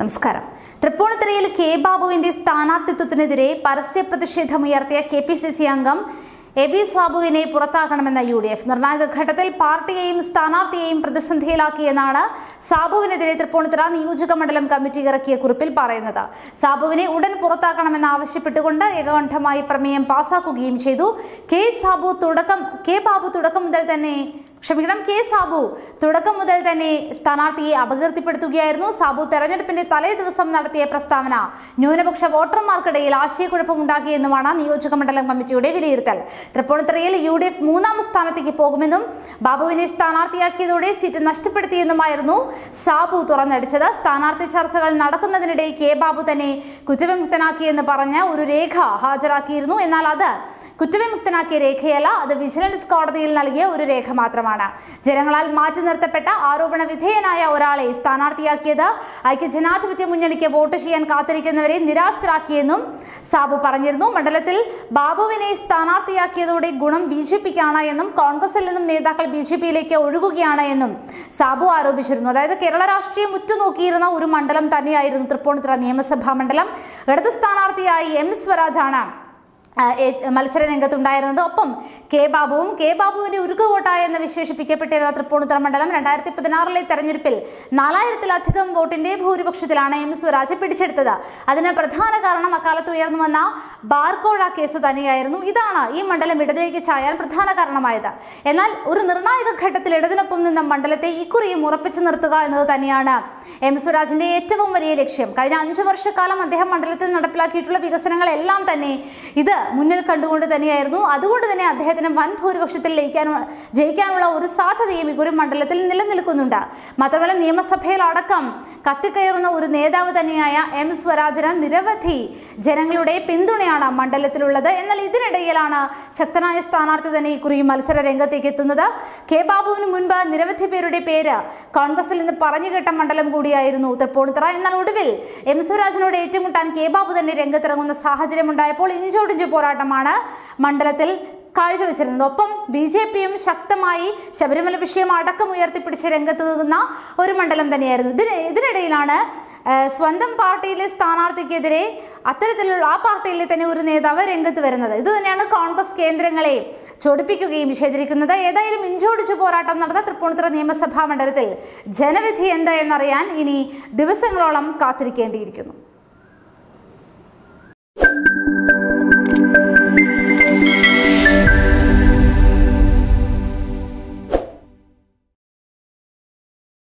നമസ്കാരം. തൃപ്പൂണിത്തുറയിൽ കെ ബാബുവിന്റെ സ്ഥാനാർത്ഥിത്വത്തിനെതിരെ പരസ്യ പ്രതിഷേധമുയർത്തിയ കെ പി സി സി അംഗം എ ബി സാബുവിനെ പുറത്താക്കണമെന്ന യു ഡി എഫ് നിർണായക ഘട്ടത്തിൽ പാർട്ടിയെയും സ്ഥാനാർത്ഥിയെയും പ്രതിസന്ധിയിലാക്കിയെന്നാണ് സാബുവിനെതിരെ തൃപ്പൂണിത്തുറ നിയോജക മണ്ഡലം കമ്മിറ്റി ഇറക്കിയ കുറിപ്പിൽ പറയുന്നത്. സാബുവിനെ ഉടൻ പുറത്താക്കണമെന്ന് ആവശ്യപ്പെട്ടുകൊണ്ട് ഏകകണ്ഠമായി പ്രമേയം പാസാക്കുകയും ചെയ്തു. കെ സാബു തുടക്കം കെ ബാബു തുടക്കം മുതൽ തന്നെ ക്ഷമിക്കണം കെ സാബു. തുടക്കം മുതൽ തന്നെ സ്ഥാനാർത്ഥിയെ അപകീർത്തിപ്പെടുത്തുകയായിരുന്നു സാബു. തെരഞ്ഞെടുപ്പിന്റെ തലേ ദിവസം നടത്തിയ പ്രസ്താവന. ന്യൂനപക്ഷ വോട്ടർമാർക്കിടയിൽ ആശയക്കുഴപ്പമുണ്ടാക്കിയെന്നുമാണ് നിയോജക മണ്ഡലം കമ്മിറ്റിയുടെ വിലയിരുത്തൽ. തൃപ്പൂണിത്തറയിൽ യു ഡി എഫ് മൂന്നാം സ്ഥാനത്തേക്ക് പോകുമെന്നും ബാബുവിനെ സ്ഥാനാർത്ഥിയാക്കിയതോടെ സീറ്റ് നഷ്ടപ്പെടുത്തിയെന്നുമായിരുന്നു സാബു തുറന്നടിച്ചത്. സ്ഥാനാർത്ഥി ചർച്ചകൾ നടക്കുന്നതിനിടെ കെ ബാബു തന്നെ കുറ്റവിമുക്തനാക്കിയെന്ന് പറഞ്ഞ് ഒരു രേഖ ഹാജരാക്കിയിരുന്നു. എന്നാൽ അത് കുറ്റവിമുക്തനാക്കിയ രേഖയല്ല അത് വിജിലൻസ് കോടതിയിൽ നൽകിയ ഒരു രേഖ മാത്രമാണ്. ജനങ്ങളാൽ മാറ്റി നിർത്തപ്പെട്ട ആരോപണ വിധേയനായ ഒരാളെ സ്ഥാനാർത്ഥിയാക്കിയത് ഐക്യജനാധിപത്യ മുന്നണിക്ക് വോട്ട് ചെയ്യാൻ കാത്തിരിക്കുന്നവരെ നിരാശരാക്കിയെന്നും സാബു പറഞ്ഞിരുന്നു. മണ്ഡലത്തിൽ ബാബുവിനെ സ്ഥാനാർത്ഥിയാക്കിയതോടെ ഗുണം ബി ജെ പിക്കാണ് എന്നും കോൺഗ്രസിൽ നിന്നും നേതാക്കൾ ബി ജെ പിയിലേക്ക് ഒഴുകുകയാണ് എന്നും സാബു ആരോപിച്ചിരുന്നു. അതായത് കേരള രാഷ്ട്രീയം ഉറ്റുനോക്കിയിരുന്ന ഒരു മണ്ഡലം തന്നെയായിരുന്നു തൃപ്പൂണിത്തുറ നിയമസഭാ മണ്ഡലം. ഇടത് സ്ഥാനാർത്ഥിയായി എം സ്വരാജാണ് മത്സര രംഗത്തുണ്ടായിരുന്നത്. ഒപ്പം കെ ബാബുവും കെ ബാബുവിന്റെ ഉരുക്കുകോട്ട എന്ന് വിശേഷിപ്പിക്കപ്പെട്ടിരുന്ന തൃപ്പൂണിത്തുറ മണ്ഡലം രണ്ടായിരത്തി പതിനാറിലെ തെരഞ്ഞെടുപ്പിൽ നാലായിരത്തിലധികം വോട്ടിന്റെ ഭൂരിപക്ഷത്തിലാണ് എം സ്വരാജ് പിടിച്ചെടുത്തത്. അതിന് പ്രധാന കാരണം അക്കാലത്ത് ഉയർന്നു വന്ന ബാർക്കോഴ കേസ് തന്നെയായിരുന്നു. ഇതാണ് ഈ മണ്ഡലം ഇടതിലേക്ക് ചായാൻ പ്രധാന കാരണമായത്. എന്നാൽ ഒരു നിർണായക ഘട്ടത്തിൽ ഇടതിനൊപ്പം നിന്ന മണ്ഡലത്തെ ഇക്കുറിയും ഉറപ്പിച്ചു നിർത്തുക എന്നത് തന്നെയാണ് എം സ്വരാജിന്റെ ഏറ്റവും വലിയ ലക്ഷ്യം. കഴിഞ്ഞ അഞ്ചു വർഷക്കാലം അദ്ദേഹം മണ്ഡലത്തിൽ നടപ്പിലാക്കിയിട്ടുള്ള വികസനങ്ങളെല്ലാം തന്നെ ഇത് മുന്നിൽ കണ്ടുകൊണ്ട് തന്നെയായിരുന്നു. അതുകൊണ്ട് തന്നെ അദ്ദേഹത്തിന് വൻ ഭൂരിപക്ഷത്തിൽ ലയിക്കാനുള്ള ജയിക്കാനുള്ള ഒരു സാധ്യതയും ഇക്കുറി മണ്ഡലത്തിൽ നിലനിൽക്കുന്നുണ്ട്. മാത്രമല്ല നിയമസഭയിലടക്കം കത്തിക്കയറുന്ന ഒരു നേതാവ് തന്നെയായ എം സ്വരാജിന് നിരവധി ജനങ്ങളുടെ പിന്തുണയാണ് മണ്ഡലത്തിലുള്ളത്. എന്നാൽ ഇതിനിടയിലാണ് ശക്തനായ സ്ഥാനാർത്ഥി തന്നെ ഇക്കുറി മത്സര രംഗത്തേക്ക് എത്തുന്നത്. കെ ബാബുവിന് മുൻപ് നിരവധി പേരുടെ പേര് കോൺഗ്രസിൽ നിന്ന് പറഞ്ഞു കേട്ട മണ്ഡലം കൂടിയായിരുന്നു തൃപ്പൂണിത്തറ എന്നാൽ ഒടുവിൽ എം സ്വരാജിനോട് ഏറ്റുമുട്ടാൻ കെ ബാബു തന്നെ രംഗത്തിറങ്ങുന്ന സാഹചര്യം ഉണ്ടായപ്പോൾ ഇഞ്ചോടിഞ്ച് പോരാട്ടമാണ് മണ്ഡലത്തിൽ കാഴ്ചവെച്ചിരുന്നത്. ഒപ്പം ബി ജെ പിയും ശക്തമായി ശബരിമല വിഷയം അടക്കം ഉയർത്തിപ്പിടിച്ച് രംഗത്ത് നിൽക്കുന്ന ഒരു മണ്ഡലം തന്നെയായിരുന്നു. ഇതിന് ഇതിനിടയിലാണ് സ്വന്തം പാർട്ടിയിലെ സ്ഥാനാർത്ഥിക്കെതിരെ അത്തരത്തിലുള്ള ആ പാർട്ടിയിലെ തന്നെ ഒരു നേതാവ് രംഗത്ത് വരുന്നത്. ഇത് തന്നെയാണ് കോൺഗ്രസ് കേന്ദ്രങ്ങളെ ചൊടിപ്പിക്കുകയും ചെയ്തിരിക്കുന്നത്. ഏതായാലും ഇഞ്ചോടിച്ച് പോരാട്ടം നടന്ന തൃപ്പൂണിത്തുറ നിയമസഭാ മണ്ഡലത്തിൽ ജനവിധി എന്താ എന്നറിയാൻ ഇനി ദിവസങ്ങളോളം കാത്തിരിക്കേണ്ടിയിരിക്കുന്നു.